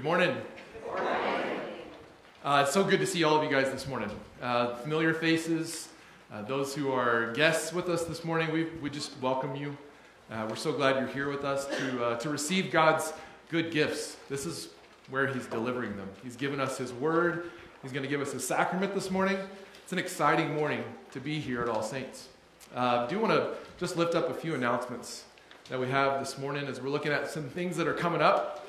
Good morning. Uh, it's so good to see all of you guys this morning. Uh, familiar faces, uh, those who are guests with us this morning, we, we just welcome you. Uh, we're so glad you're here with us to, uh, to receive God's good gifts. This is where He's delivering them. He's given us His Word, He's going to give us a sacrament this morning. It's an exciting morning to be here at All Saints. Uh, I do want to just lift up a few announcements that we have this morning as we're looking at some things that are coming up.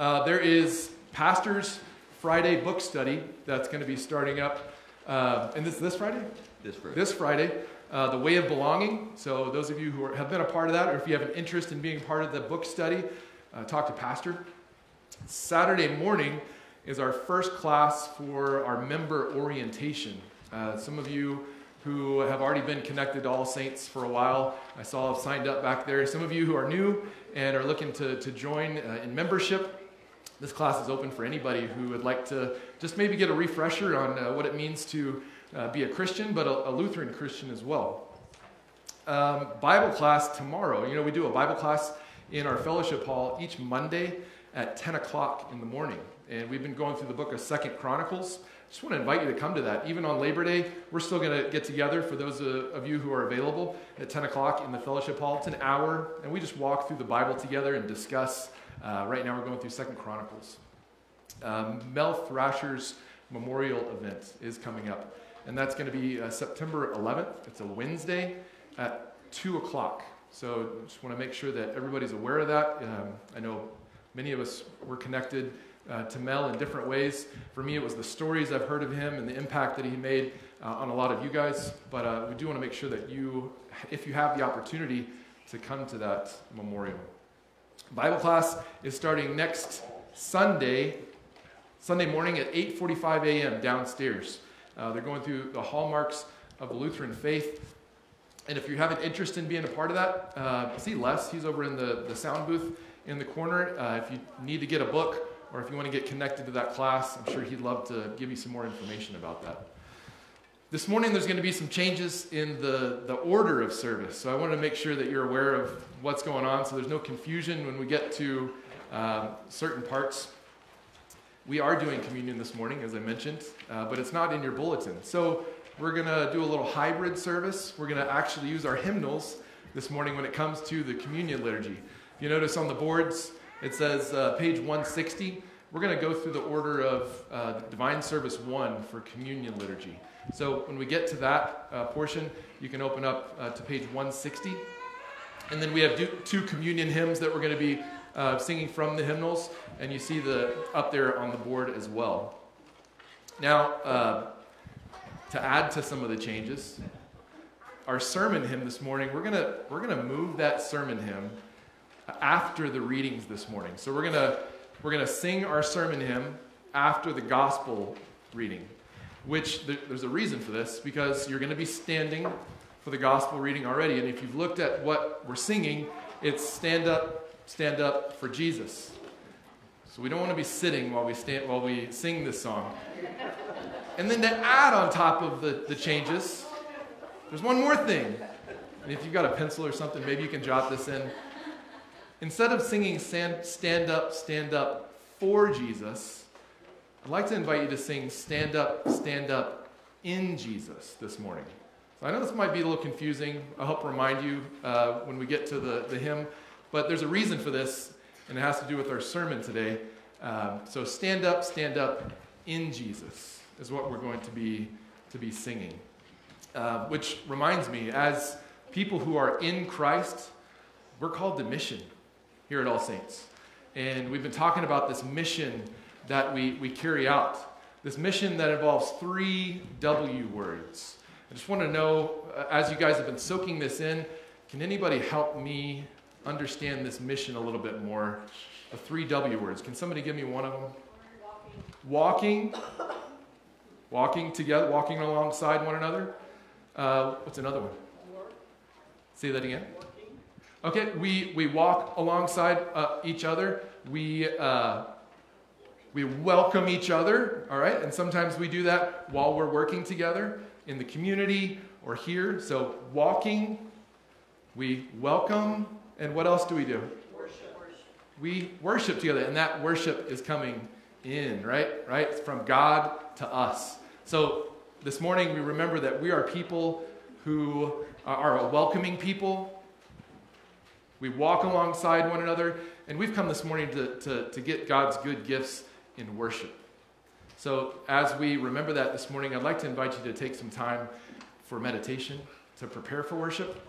Uh, there is Pastor's Friday book study that's going to be starting up. Uh, and this this Friday? This Friday. This Friday. Uh, the Way of Belonging. So, those of you who are, have been a part of that, or if you have an interest in being part of the book study, uh, talk to Pastor. Saturday morning is our first class for our member orientation. Uh, some of you who have already been connected to All Saints for a while, I saw have signed up back there. Some of you who are new and are looking to, to join uh, in membership, this class is open for anybody who would like to just maybe get a refresher on uh, what it means to uh, be a Christian, but a, a Lutheran Christian as well. Um, Bible class tomorrow. You know, we do a Bible class in our fellowship hall each Monday at 10 o'clock in the morning. And we've been going through the book of Second Chronicles. Just want to invite you to come to that. Even on Labor Day, we're still going to get together for those of you who are available at 10 o'clock in the fellowship hall. It's an hour, and we just walk through the Bible together and discuss uh, right now, we're going through Second Chronicles. Um, Mel Thrasher's memorial event is coming up, and that's going to be uh, September 11th. It's a Wednesday at 2 o'clock. So just want to make sure that everybody's aware of that. Um, I know many of us were connected uh, to Mel in different ways. For me, it was the stories I've heard of him and the impact that he made uh, on a lot of you guys. But uh, we do want to make sure that you, if you have the opportunity, to come to that memorial. Bible class is starting next Sunday, Sunday morning at 8:45 a.m. downstairs. Uh, they're going through the hallmarks of the Lutheran faith. And if you have an interest in being a part of that, uh, see Les. He's over in the, the sound booth in the corner. Uh, if you need to get a book or if you want to get connected to that class, I'm sure he'd love to give you some more information about that. This morning, there's going to be some changes in the, the order of service. So I want to make sure that you're aware of what's going on so there's no confusion when we get to um, certain parts. We are doing communion this morning, as I mentioned, uh, but it's not in your bulletin. So we're going to do a little hybrid service. We're going to actually use our hymnals this morning when it comes to the communion liturgy. If you notice on the boards, it says uh, page 160. We're going to go through the order of uh, Divine Service 1 for communion liturgy. So when we get to that uh, portion, you can open up uh, to page 160. And then we have two communion hymns that we're going to be uh, singing from the hymnals, and you see the up there on the board as well. Now, uh, to add to some of the changes, our sermon hymn this morning, we're gonna we're gonna move that sermon hymn after the readings this morning. So we're gonna we're gonna sing our sermon hymn after the gospel reading which there's a reason for this because you're going to be standing for the gospel reading already. And if you've looked at what we're singing, it's stand up, stand up for Jesus. So we don't want to be sitting while we, stand, while we sing this song. And then to add on top of the, the changes, there's one more thing. And if you've got a pencil or something, maybe you can jot this in. Instead of singing stand, stand up, stand up for Jesus, I'd like to invite you to sing Stand Up, Stand Up in Jesus this morning. So I know this might be a little confusing. I'll help remind you uh, when we get to the, the hymn, but there's a reason for this, and it has to do with our sermon today. Um, so stand up, stand up in Jesus is what we're going to be, to be singing. Uh, which reminds me, as people who are in Christ, we're called to mission here at All Saints. And we've been talking about this mission that we, we carry out. This mission that involves three W words. I just want to know, uh, as you guys have been soaking this in, can anybody help me understand this mission a little bit more? The three W words. Can somebody give me one of them? Walking. Walking, walking together, walking alongside one another. Uh, what's another one? Say that again. Okay, we, we walk alongside uh, each other. We uh, we welcome each other, all right? And sometimes we do that while we're working together in the community or here. So, walking, we welcome, and what else do we do? Worship. we worship together, and that worship is coming in, right? Right? From God to us. So this morning we remember that we are people who are a welcoming people. We walk alongside one another, and we've come this morning to, to, to get God's good gifts in worship. So, as we remember that this morning, I'd like to invite you to take some time for meditation to prepare for worship.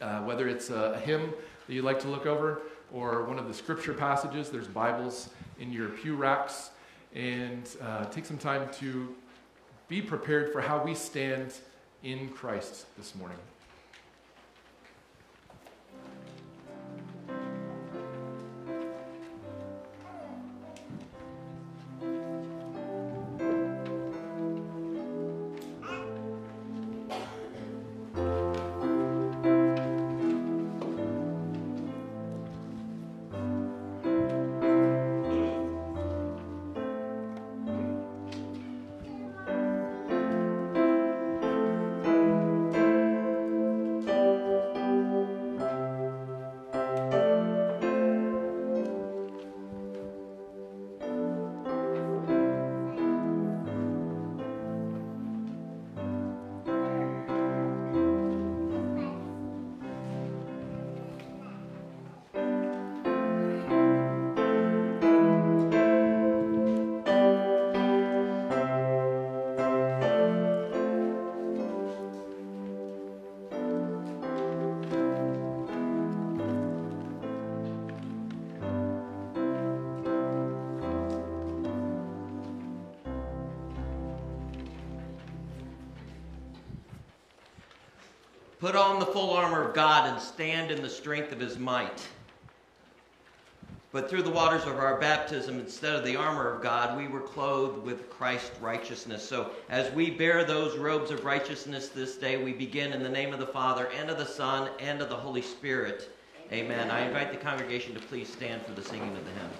Uh, whether it's a, hymn that you'd like to look over or one of the scripture passages, there's Bibles in your pew racks. And uh, take some time to be prepared for how we stand in Christ this morning. God and stand in the strength of his might. But through the waters of our baptism, instead of the armor of God, we were clothed with Christ's righteousness. So as we bear those robes of righteousness this day, we begin in the name of the Father, and of the Son, and of the Holy Spirit. Amen. I invite the congregation to please stand for the singing of the hymn.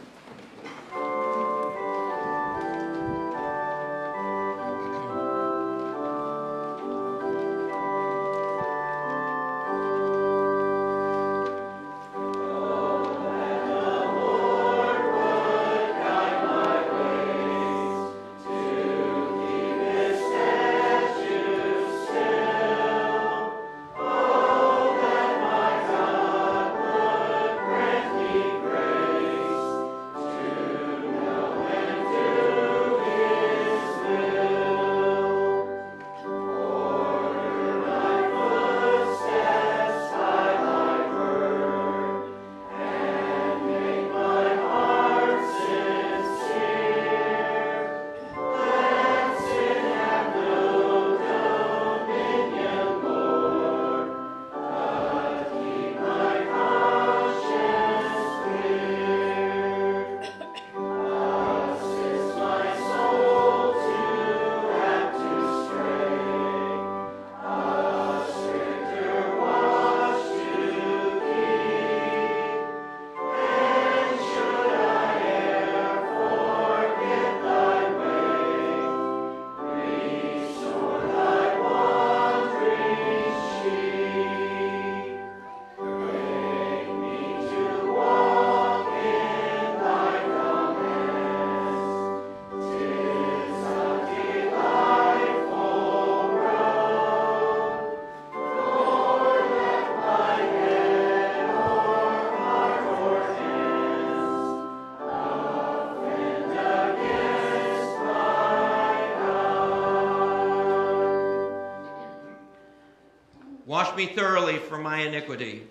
Me thoroughly from my iniquity,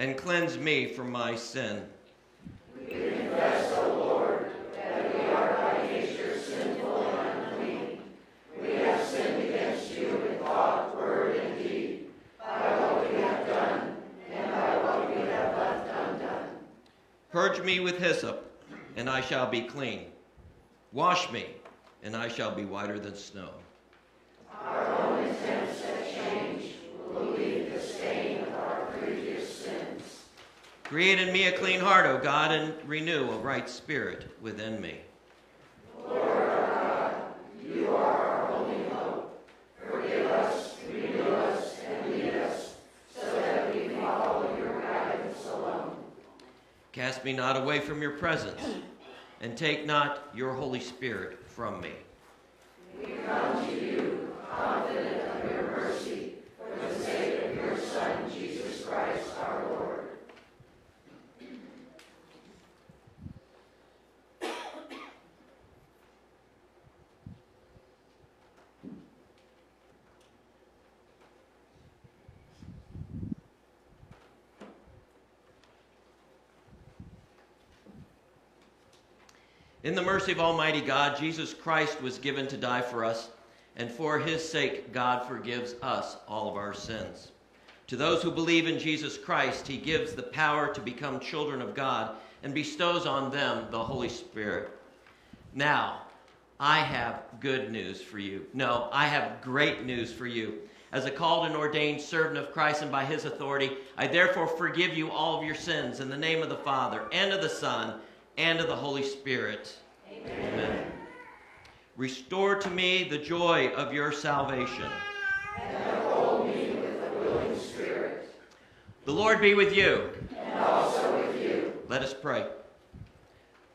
and cleanse me from my sin. We confess, O Lord, that we are by nature sinful and unclean. We have sinned against you in thought, word, and deed, by what we have done, and by what we have left undone. Purge me with hyssop, and I shall be clean. Wash me, and I shall be whiter than snow. Our own attempts at change will leave the stain of our previous sins. Create in me a clean heart, O God, and renew a right spirit within me. Lord God, you are our only hope. Forgive us, renew us, and lead us, so that we follow your guidance alone. Cast me not away from your presence, and take not your Holy Spirit from me. We come to you, confident of your mercy, for the sake of your Son, Jesus Christ our Lord. In the mercy of Almighty God, Jesus Christ was given to die for us, and for his sake, God forgives us all of our sins. To those who believe in Jesus Christ, he gives the power to become children of God and bestows on them the Holy Spirit. Now, I have good news for you. No, I have great news for you. As a called and ordained servant of Christ and by his authority, I therefore forgive you all of your sins in the name of the Father and of the Son and of the Holy Spirit. Amen. Amen. Restore to me the joy of your salvation. And uphold me with a willing spirit. The Lord be with you. And also with you. Let us pray.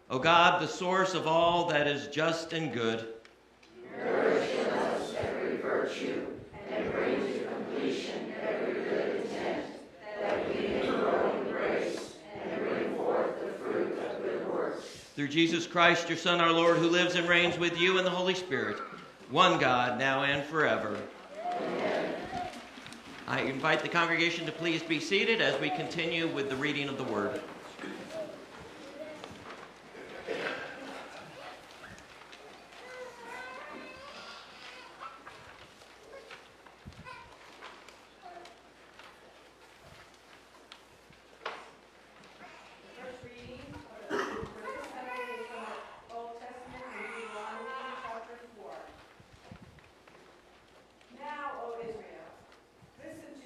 O God, the source of all that is just and good, nourish in us every virtue and bring to completion every good intent, that we may grow in grace and bring forth the fruit of good works. Through Jesus Christ, your Son, our Lord, who lives and reigns with you in the Holy Spirit, one God, now and forever. Amen. I invite the congregation to please be seated as we continue with the reading of the Word.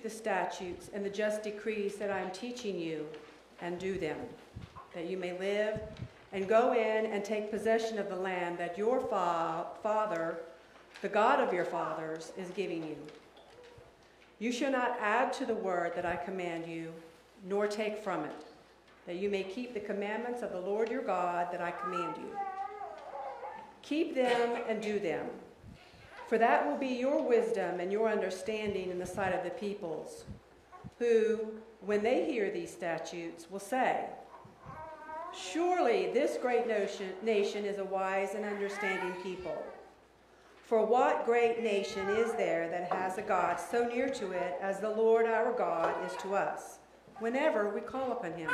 the statutes and the just decrees that I am teaching you, and do them, that you may live and go in and take possession of the land that your fa- Father, the God of your fathers, is giving you. You shall not add to the word that I command you, nor take from it, that you may keep the commandments of the Lord your God that I command you. Keep them and do them for that will be your wisdom and your understanding in the sight of the peoples, who, when they hear these statutes, will say, Surely this great nation is a wise and understanding people. For what great nation is there that has a God so near to it as the Lord our God is to us, whenever we call upon him?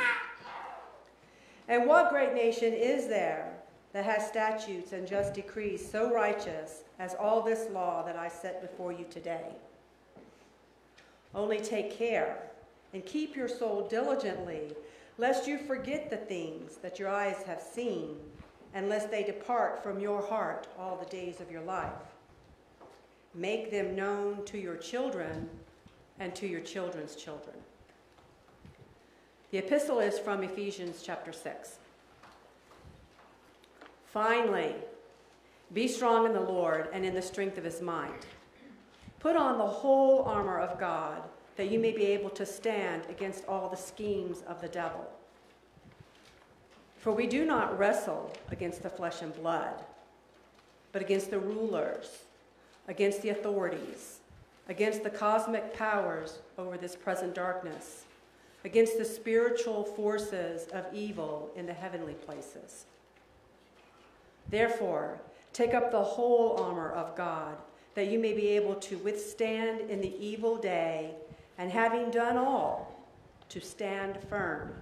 And what great nation is there that has statutes and just decrees so righteous as all this law that I set before you today. Only take care and keep your soul diligently, lest you forget the things that your eyes have seen, and lest they depart from your heart all the days of your life. Make them known to your children and to your children's children. The epistle is from Ephesians chapter 6. Finally, be strong in the Lord and in the strength of his might. Put on the whole armor of God, that you may be able to stand against all the schemes of the devil. For we do not wrestle against the flesh and blood, but against the rulers, against the authorities, against the cosmic powers over this present darkness, against the spiritual forces of evil in the heavenly places. Therefore, take up the whole armor of God, that you may be able to withstand in the evil day, and having done all, to stand firm.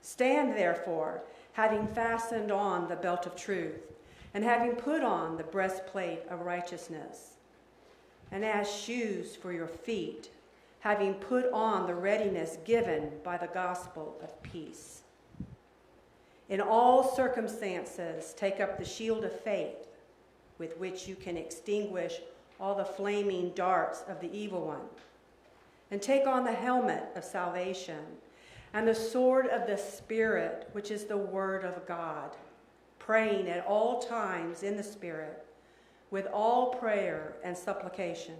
Stand therefore, having fastened on the belt of truth, and having put on the breastplate of righteousness, and as shoes for your feet, having put on the readiness given by the gospel of peace. In all circumstances, take up the shield of faith with which you can extinguish all the flaming darts of the evil one. And take on the helmet of salvation and the sword of the Spirit, which is the word of God, praying at all times in the Spirit with all prayer and supplication.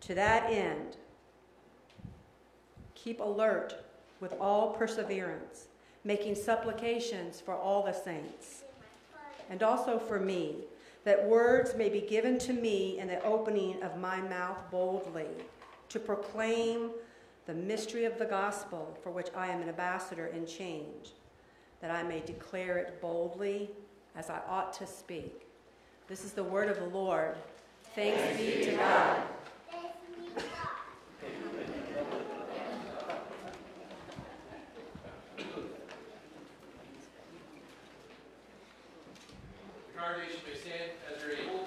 To that end, keep alert with all perseverance making supplications for all the saints, and also for me, that words may be given to me in the opening of my mouth boldly, to proclaim the mystery of the gospel, for which I am an ambassador in chains, that I may declare it boldly as I ought to speak. This is the word of the Lord. Thanks, Thanks be to God. understand as you're able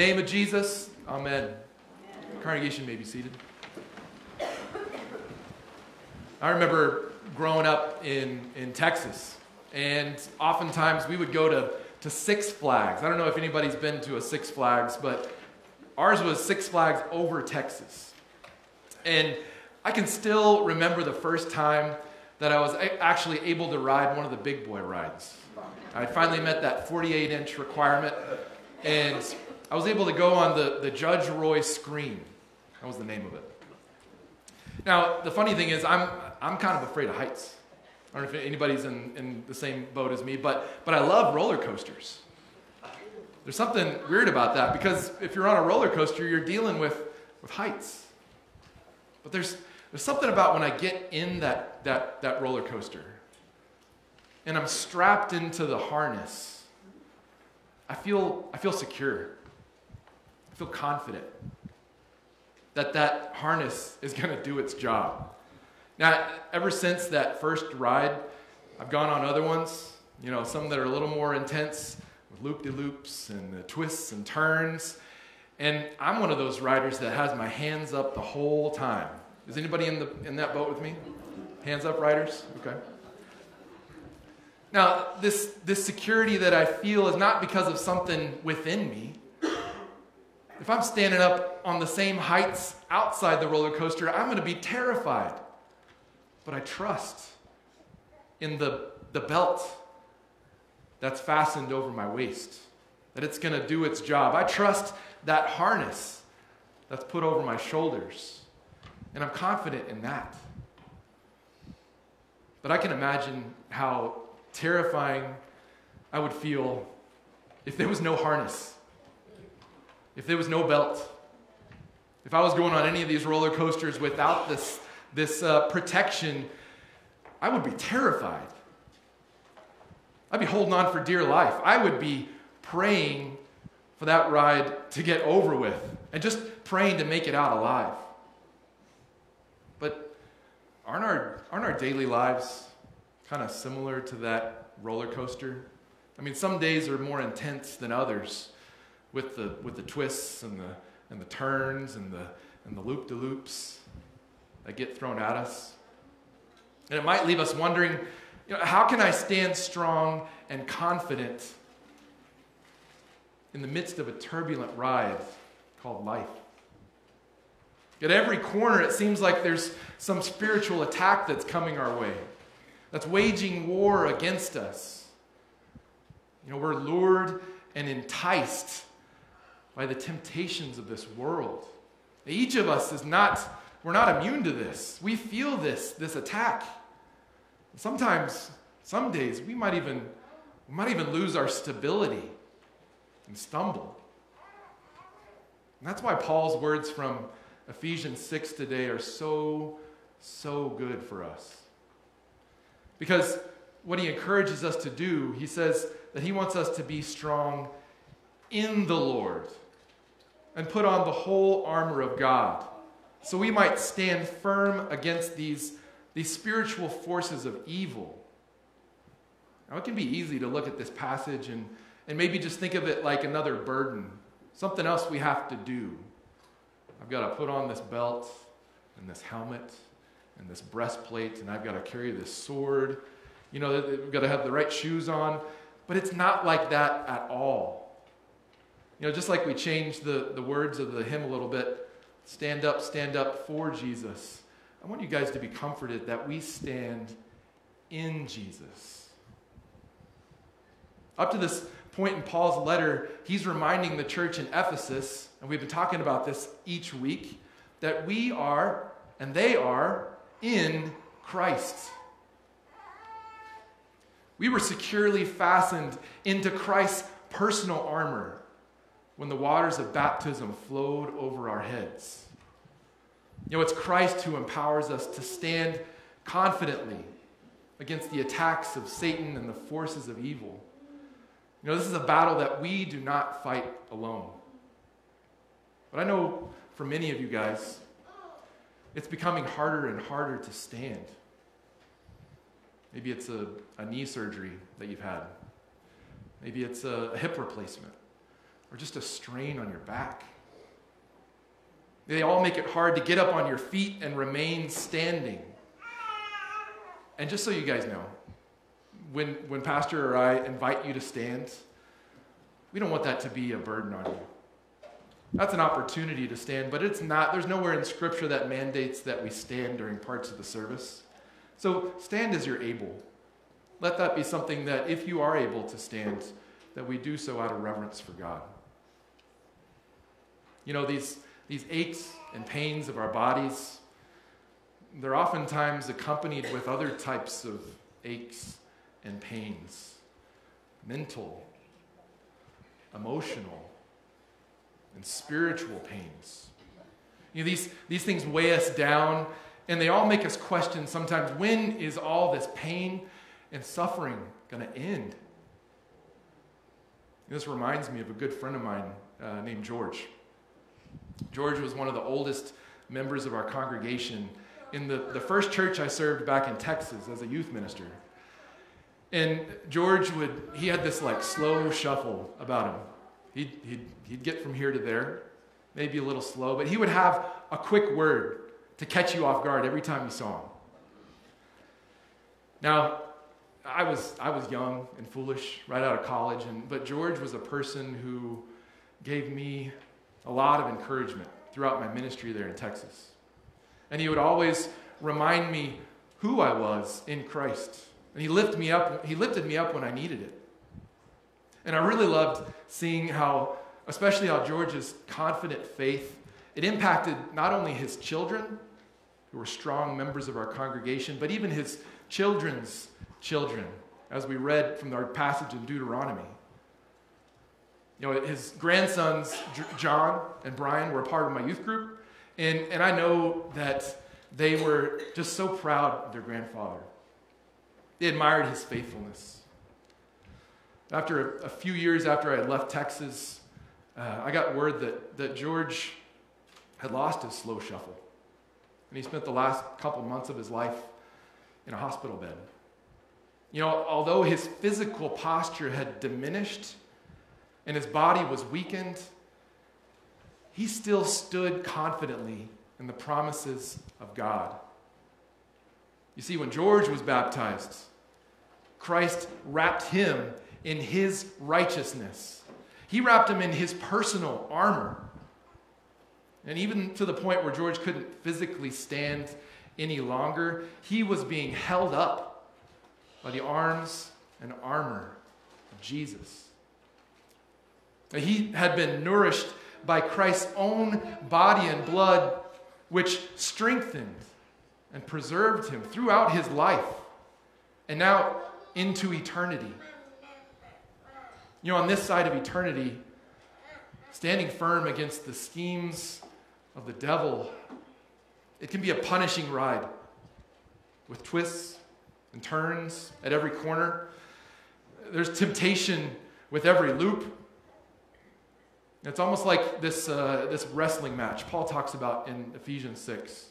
name of Jesus, amen. amen. Congregation may be seated. I remember growing up in, in Texas, and oftentimes we would go to, to Six Flags. I don't know if anybody's been to a Six Flags, but ours was Six Flags over Texas. And I can still remember the first time that I was actually able to ride one of the big boy rides. I finally met that 48 inch requirement, and I was able to go on the, the Judge Roy Scream. That was the name of it. Now, the funny thing is, I'm, I'm kind of afraid of heights. I don't know if anybody's in, in the same boat as me, but, but I love roller coasters. There's something weird about that because if you're on a roller coaster, you're dealing with, with heights. But there's, there's something about when I get in that, that, that roller coaster and I'm strapped into the harness, I feel, I feel secure. Feel confident that that harness is going to do its job. Now, ever since that first ride, I've gone on other ones, you know, some that are a little more intense with loop de loops and the twists and turns. And I'm one of those riders that has my hands up the whole time. Is anybody in, the, in that boat with me? Hands up, riders? Okay. Now, this, this security that I feel is not because of something within me. If I'm standing up on the same heights outside the roller coaster, I'm going to be terrified. But I trust in the, the belt that's fastened over my waist, that it's going to do its job. I trust that harness that's put over my shoulders. And I'm confident in that. But I can imagine how terrifying I would feel if there was no harness, if there was no belt, if I was going on any of these roller coasters without this, this uh, protection, I would be terrified. I'd be holding on for dear life. I would be praying for that ride to get over with and just praying to make it out alive. But aren't our, aren't our daily lives kind of similar to that roller coaster? I mean, some days are more intense than others with the, with the twists and the, and the turns and the, and the loop de loops that get thrown at us. And it might leave us wondering you know, how can I stand strong and confident in the midst of a turbulent ride called life? At every corner, it seems like there's some spiritual attack that's coming our way, that's waging war against us. You know, we're lured and enticed by the temptations of this world. Each of us is not, we're not immune to this. We feel this, this attack. Sometimes, some days, we might even, we might even lose our stability and stumble. And that's why Paul's words from Ephesians 6 today are so, so good for us. Because what he encourages us to do, he says that he wants us to be strong in the Lord and put on the whole armor of God so we might stand firm against these, these spiritual forces of evil. Now, it can be easy to look at this passage and, and maybe just think of it like another burden, something else we have to do. I've got to put on this belt and this helmet and this breastplate, and I've got to carry this sword. You know, we've got to have the right shoes on. But it's not like that at all. You know, just like we changed the, the words of the hymn a little bit stand up, stand up for Jesus. I want you guys to be comforted that we stand in Jesus. Up to this point in Paul's letter, he's reminding the church in Ephesus, and we've been talking about this each week, that we are and they are in Christ. We were securely fastened into Christ's personal armor when the waters of baptism flowed over our heads. You know, it's Christ who empowers us to stand confidently against the attacks of Satan and the forces of evil. You know, this is a battle that we do not fight alone. But I know for many of you guys, it's becoming harder and harder to stand. Maybe it's a, a knee surgery that you've had. Maybe it's a, a hip replacement. Or just a strain on your back. They all make it hard to get up on your feet and remain standing. And just so you guys know, when, when Pastor or I invite you to stand, we don't want that to be a burden on you. That's an opportunity to stand, but it's not. There's nowhere in Scripture that mandates that we stand during parts of the service. So stand as you're able. Let that be something that, if you are able to stand, that we do so out of reverence for God. You know, these, these aches and pains of our bodies, they're oftentimes accompanied with other types of aches and pains mental, emotional, and spiritual pains. You know, these, these things weigh us down, and they all make us question sometimes when is all this pain and suffering going to end? This reminds me of a good friend of mine uh, named George. George was one of the oldest members of our congregation in the, the first church I served back in Texas as a youth minister. And George would, he had this like slow shuffle about him. He'd, he'd, he'd get from here to there, maybe a little slow, but he would have a quick word to catch you off guard every time you saw him. Now, I was, I was young and foolish right out of college, and, but George was a person who gave me a lot of encouragement throughout my ministry there in Texas. And he would always remind me who I was in Christ. And he lifted me up, he lifted me up when I needed it. And I really loved seeing how, especially how George's confident faith, it impacted not only his children, who were strong members of our congregation, but even his children's children, as we read from our passage in Deuteronomy. You know, his grandsons, John and Brian, were a part of my youth group, and, and I know that they were just so proud of their grandfather. They admired his faithfulness. After a, a few years after I had left Texas, uh, I got word that, that George had lost his slow shuffle. And he spent the last couple months of his life in a hospital bed. You know, although his physical posture had diminished and his body was weakened, he still stood confidently in the promises of God. You see, when George was baptized, Christ wrapped him in his righteousness. He wrapped him in his personal armor. And even to the point where George couldn't physically stand any longer, he was being held up by the arms and armor of Jesus. He had been nourished by Christ's own body and blood, which strengthened and preserved him throughout his life and now into eternity. You know, on this side of eternity, standing firm against the schemes of the devil, it can be a punishing ride with twists and turns at every corner. There's temptation with every loop. It's almost like this, uh, this wrestling match Paul talks about in Ephesians 6.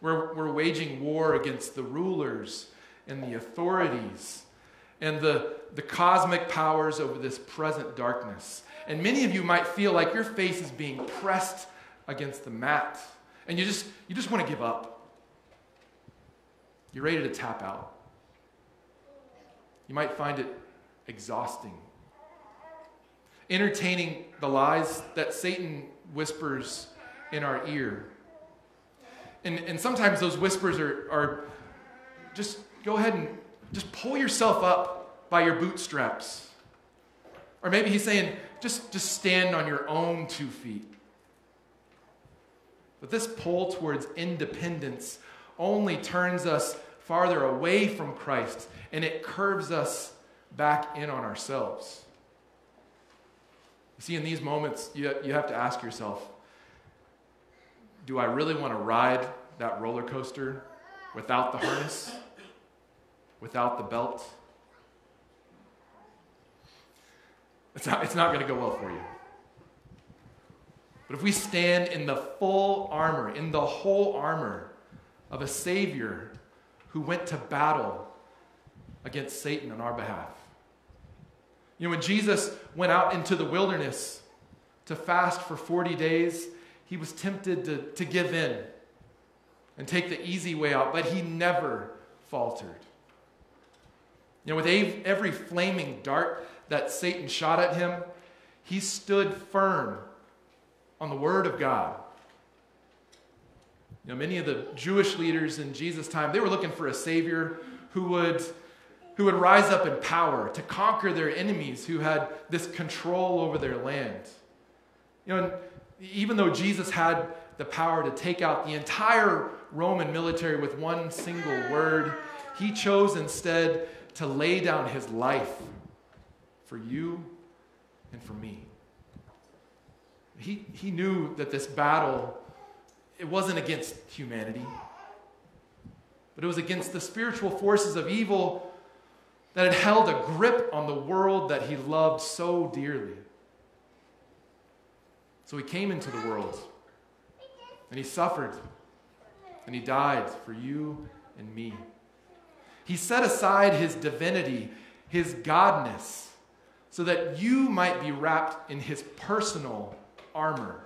Where we're waging war against the rulers and the authorities and the, the cosmic powers over this present darkness. And many of you might feel like your face is being pressed against the mat and you just, you just want to give up. You're ready to tap out. You might find it exhausting. Entertaining the lies that Satan whispers in our ear. And, and sometimes those whispers are, are just go ahead and just pull yourself up by your bootstraps. Or maybe he's saying, just, just stand on your own two feet. But this pull towards independence only turns us farther away from Christ and it curves us back in on ourselves. See, in these moments, you, you have to ask yourself do I really want to ride that roller coaster without the harness? without the belt, it's not, it's not going to go well for you. But if we stand in the full armor, in the whole armor of a Savior who went to battle against Satan on our behalf, You know, when Jesus went out into the wilderness to fast for 40 days, he was tempted to, to give in and take the easy way out, but he never faltered. You know, with every flaming dart that Satan shot at him, he stood firm on the Word of God. You know, many of the Jewish leaders in Jesus' time, they were looking for a Savior who would, who would rise up in power to conquer their enemies who had this control over their land. You know, even though Jesus had the power to take out the entire Roman military with one single word, he chose instead to lay down his life for you and for me. He, he knew that this battle, it wasn't against humanity, but it was against the spiritual forces of evil that had held a grip on the world that he loved so dearly. So he came into the world and he suffered and he died for you and me. He set aside his divinity, his godness, so that you might be wrapped in his personal armor.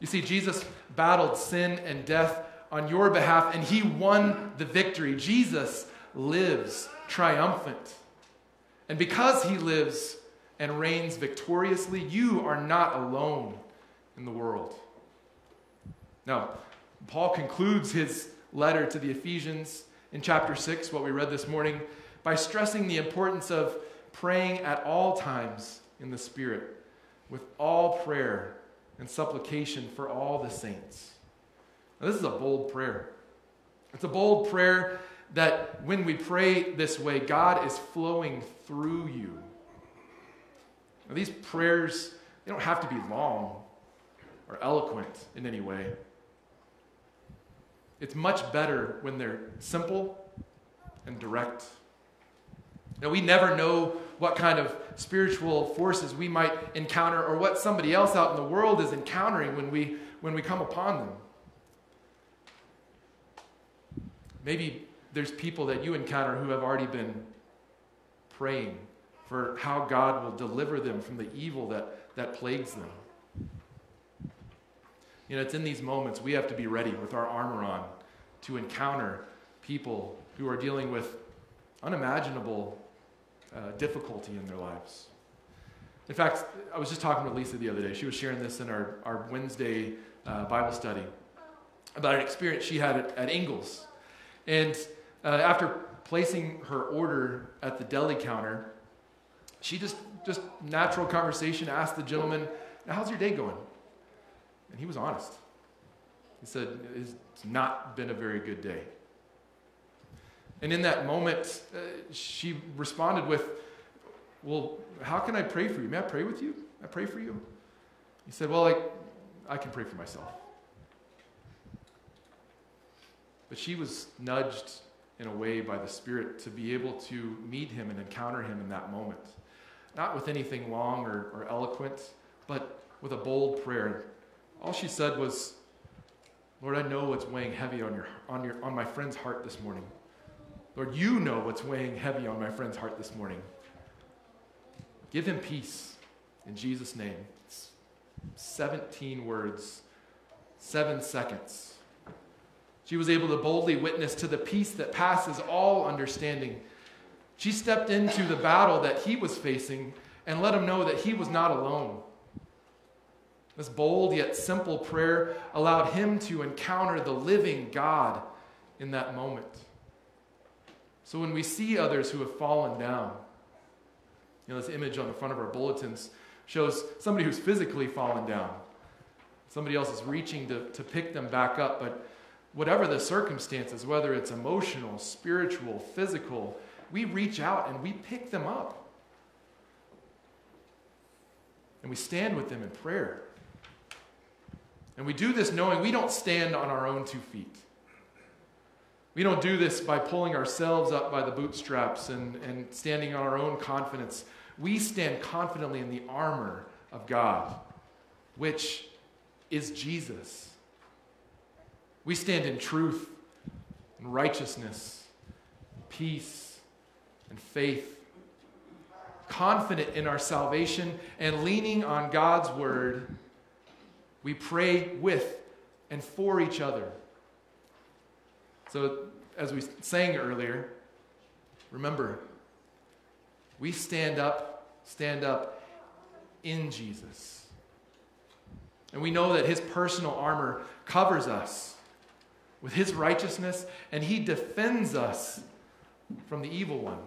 You see, Jesus battled sin and death on your behalf, and he won the victory. Jesus lives triumphant. And because he lives and reigns victoriously, you are not alone in the world. Now, Paul concludes his letter to the Ephesians in chapter 6, what we read this morning, by stressing the importance of praying at all times in the Spirit, with all prayer and supplication for all the saints. Now, this is a bold prayer. It's a bold prayer that when we pray this way, God is flowing through you. Now, these prayers, they don't have to be long or eloquent in any way. It's much better when they're simple and direct. Now, we never know what kind of spiritual forces we might encounter or what somebody else out in the world is encountering when we, when we come upon them. Maybe there's people that you encounter who have already been praying for how God will deliver them from the evil that, that plagues them. You know, it's in these moments we have to be ready with our armor on to encounter people who are dealing with unimaginable uh, difficulty in their lives. In fact, I was just talking with Lisa the other day. She was sharing this in our, our Wednesday uh, Bible study about an experience she had at, at Ingles. And uh, after placing her order at the deli counter, she just, just natural conversation asked the gentleman, How's your day going? And he was honest. He said, It's not been a very good day. And in that moment, uh, she responded with, Well, how can I pray for you? May I pray with you? I pray for you? He said, Well, I, I can pray for myself. But she was nudged in a way by the Spirit to be able to meet him and encounter him in that moment. Not with anything long or, or eloquent, but with a bold prayer. All she said was, Lord, I know what's weighing heavy on, your, on, your, on my friend's heart this morning. Lord, you know what's weighing heavy on my friend's heart this morning. Give him peace in Jesus' name. It's 17 words, seven seconds. She was able to boldly witness to the peace that passes all understanding. She stepped into the battle that he was facing and let him know that he was not alone. This bold yet simple prayer allowed him to encounter the living God in that moment. So when we see others who have fallen down, you know, this image on the front of our bulletins shows somebody who's physically fallen down. Somebody else is reaching to, to pick them back up. But whatever the circumstances, whether it's emotional, spiritual, physical, we reach out and we pick them up. And we stand with them in prayer. And we do this knowing we don't stand on our own two feet. We don't do this by pulling ourselves up by the bootstraps and, and standing on our own confidence. We stand confidently in the armor of God, which is Jesus. We stand in truth and righteousness, peace and faith confident in our salvation and leaning on God's word, we pray with and for each other. So, as we sang earlier, remember, we stand up, stand up in Jesus. And we know that his personal armor covers us with his righteousness, and he defends us from the evil one.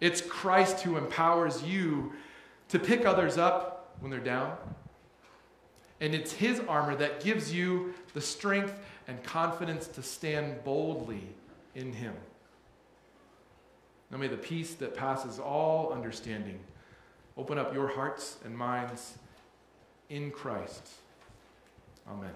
It's Christ who empowers you to pick others up when they're down. And it's his armor that gives you the strength and confidence to stand boldly in him. Now may the peace that passes all understanding open up your hearts and minds in Christ. Amen.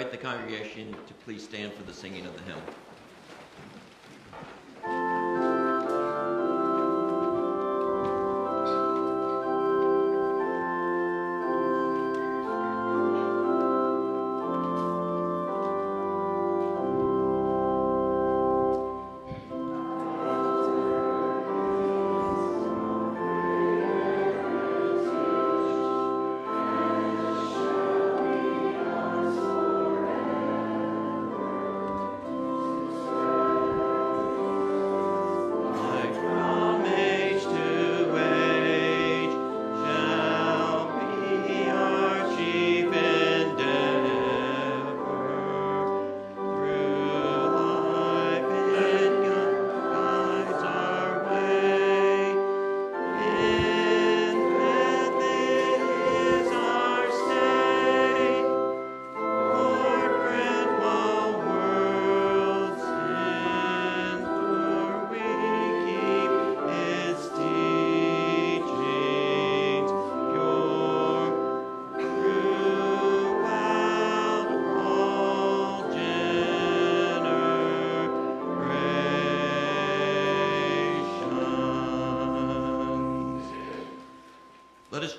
Invite the congregation to please stand for the singing of the hymn.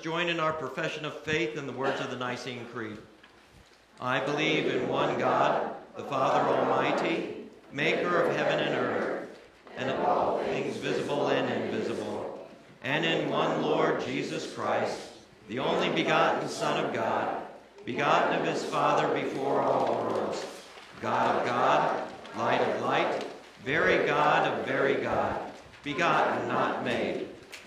Join in our profession of faith in the words of the Nicene Creed. I believe in one God, the Father Almighty, maker of heaven and earth, and of all things visible and invisible, and in one Lord Jesus Christ, the only begotten Son of God, begotten of his Father before all worlds, God of God, light of light, very God of very God, begotten, not made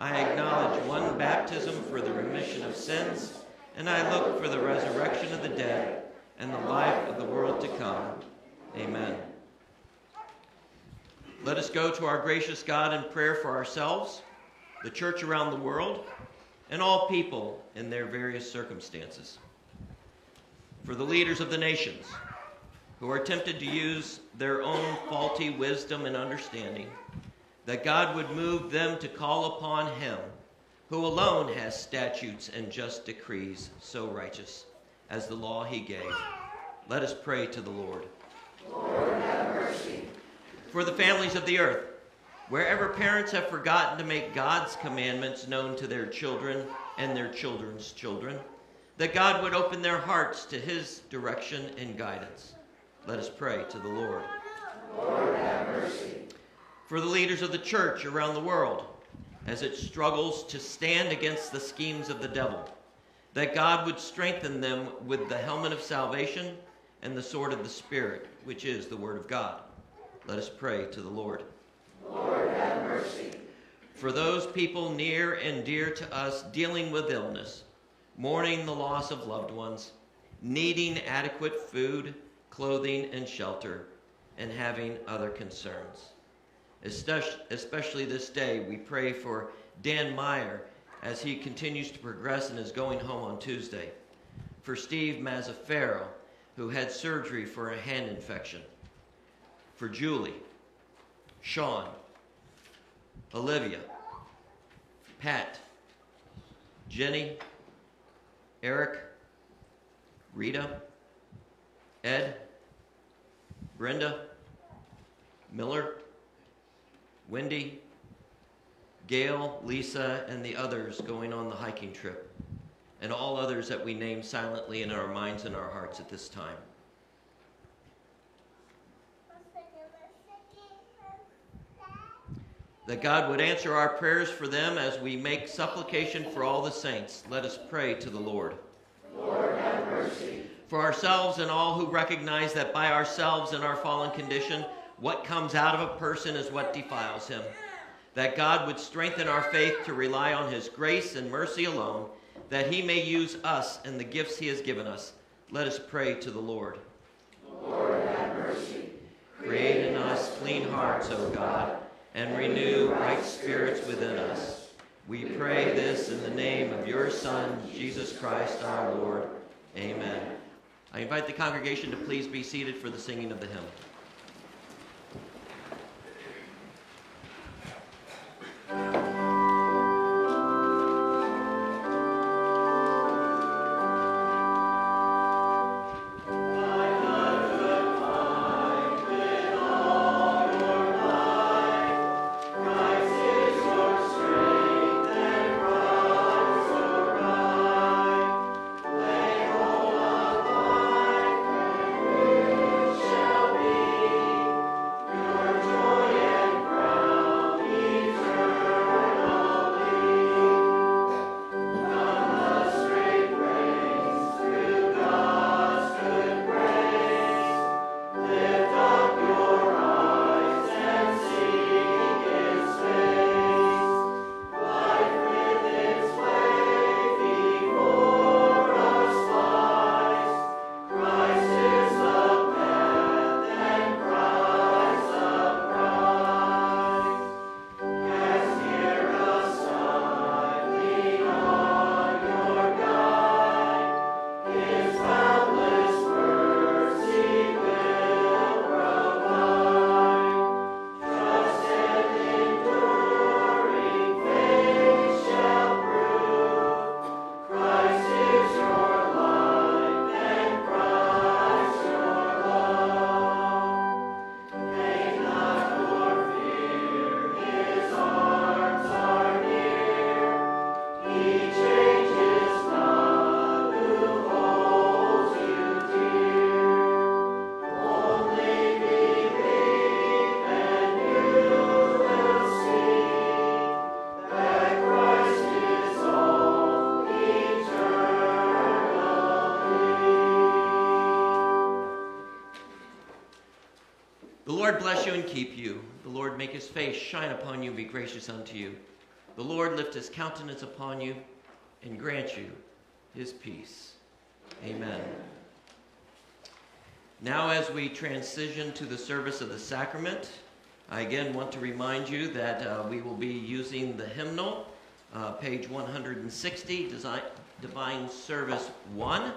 I acknowledge one baptism for the remission of sins, and I look for the resurrection of the dead and the life of the world to come. Amen. Let us go to our gracious God in prayer for ourselves, the church around the world, and all people in their various circumstances. For the leaders of the nations who are tempted to use their own faulty wisdom and understanding that God would move them to call upon him, who alone has statutes and just decrees so righteous as the law he gave. Let us pray to the Lord. Lord, have mercy. For the families of the earth, wherever parents have forgotten to make God's commandments known to their children and their children's children, that God would open their hearts to his direction and guidance. Let us pray to the Lord. Lord, have mercy for the leaders of the church around the world as it struggles to stand against the schemes of the devil, that God would strengthen them with the helmet of salvation and the sword of the Spirit, which is the Word of God. Let us pray to the Lord. Lord, have mercy. For those people near and dear to us dealing with illness, mourning the loss of loved ones, needing adequate food, clothing, and shelter, and having other concerns especially this day. We pray for Dan Meyer as he continues to progress and is going home on Tuesday. For Steve Mazzaferro, who had surgery for a hand infection. For Julie, Sean, Olivia, Pat, Jenny, Eric, Rita, Ed, Brenda, Miller, Wendy, Gail, Lisa, and the others going on the hiking trip, and all others that we name silently in our minds and our hearts at this time. That God would answer our prayers for them as we make supplication for all the saints. Let us pray to the Lord. Lord, have mercy. For ourselves and all who recognize that by ourselves and our fallen condition, what comes out of a person is what defiles him. That God would strengthen our faith to rely on his grace and mercy alone, that he may use us and the gifts he has given us. Let us pray to the Lord. Lord, have mercy. Create in us clean hearts, O God, and renew right spirits within us. We pray this in the name of your Son, Jesus Christ our Lord. Amen. I invite the congregation to please be seated for the singing of the hymn. Lord bless you and keep you. The Lord make his face shine upon you and be gracious unto you. The Lord lift his countenance upon you and grant you his peace. Amen. Now, as we transition to the service of the sacrament, I again want to remind you that uh, we will be using the hymnal, uh, page 160, Design, Divine Service 1.